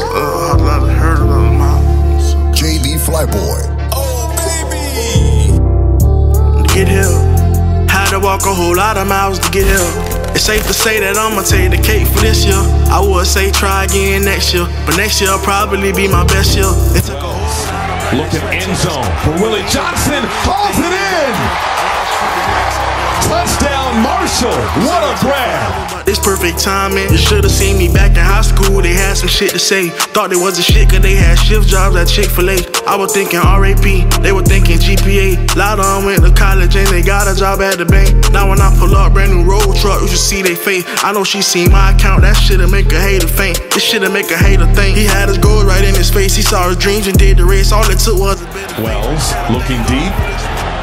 Uh, I love heard of my JD Flyboy. Oh, baby. to get here. Had to walk a whole lot of miles to get here. It's safe to say that I'ma take the cake for this year. I would say try again next year, but next year will probably be my best year. It took a whole Looking end zone for Willie Johnson. Hauls it in. Touchdown, Marshall. What a grab. It's perfect timing. You should've seen me back some shit to say. Thought they wasn't shit cause they had shift jobs at Chick fil A. I was thinking RAP, they were thinking GPA. Of them went to college and they got a job at the bank. Now when I pull up brand new road truck, you should see they face. I know she seen my account, that shit'll make a hater faint. This shit'll make a hater think. He had his goals right in his face. He saw his dreams and did the race. All it took was a bit Wells looking deep.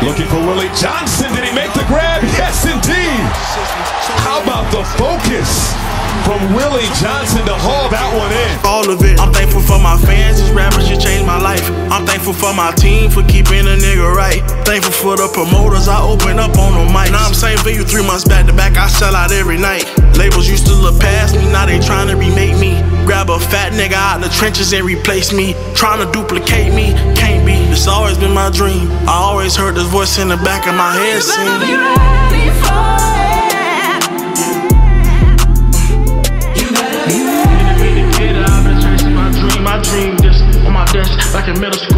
Looking for Willie Johnson. Did he make the grab? From Willie Johnson to haul that one in? all of it. I'm thankful for my fans, this rapper shit changed my life. I'm thankful for my team for keeping a nigga right. Thankful for the promoters I open up on the mic. Now I'm saying for you three months back to back, I sell out every night. Labels used to look past me, now they trying to remake me. Grab a fat nigga out the trenches and replace me. Trying to duplicate me, can't be. It's always been my dream. I always heard this voice in the back of my head sing. Middle school.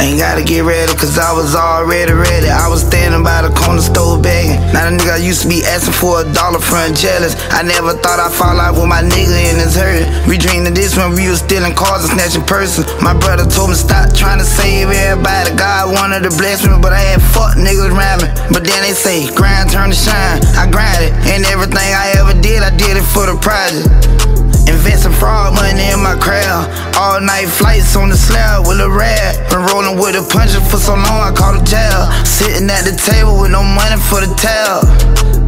Ain't gotta get ready, cause I was already ready. I was standing by the corner store begging. Now the nigga I used to be asking for a dollar front jealous. I never thought I'd fall out with my nigga in his hurt. We dreamed of this when we was stealing cars and snatching purses. My brother told me stop trying to save everybody. God wanted to bless me, but I had fuck niggas around. But then they say, grind turn to shine. I grinded, and everything I ever did, I did it for the project. Investing fraud money in my crowd. All night flights on the slab with a rat. Been rolling with a puncher for so long, I called a jail. Sitting at the table with no money for the tab.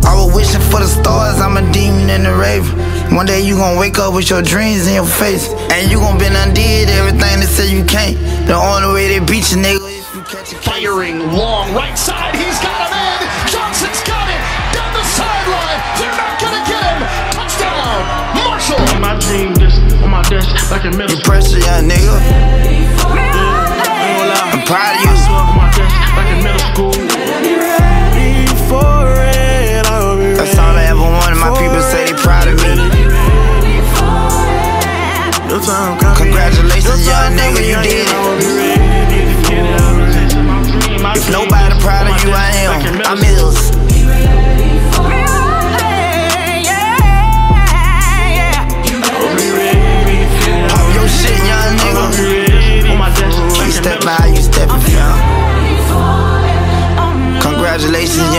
I was wishing for the stars, I'm a demon in the raven. One day you gon' wake up with your dreams in your face. And you gon' been undid everything they say you can't. The only way they beat you, nigga, is you catch a case. Firing long right side. He's dream just on my desk, like in middle. Pressure, young nigga. Ain't I'm proud of I you. swear on my desk, like in middle school. Ready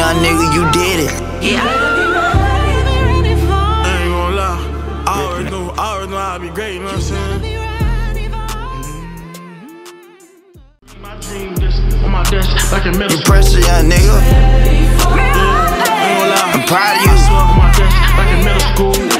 young nigga, you did it. Yeah. I ain't gonna lie. I always knew, I always knew I'd be great, you know what I'm saying? My dream just on my desk, like in middle school. Pressure, young nigga. Ain't gonna lie. I'm proud of you. swear on my desk, like in middle school.